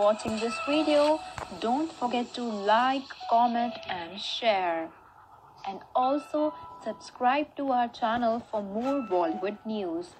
Watching this video. Don't forget to like, comment and share. And also subscribe to our channel for more Bollywood news.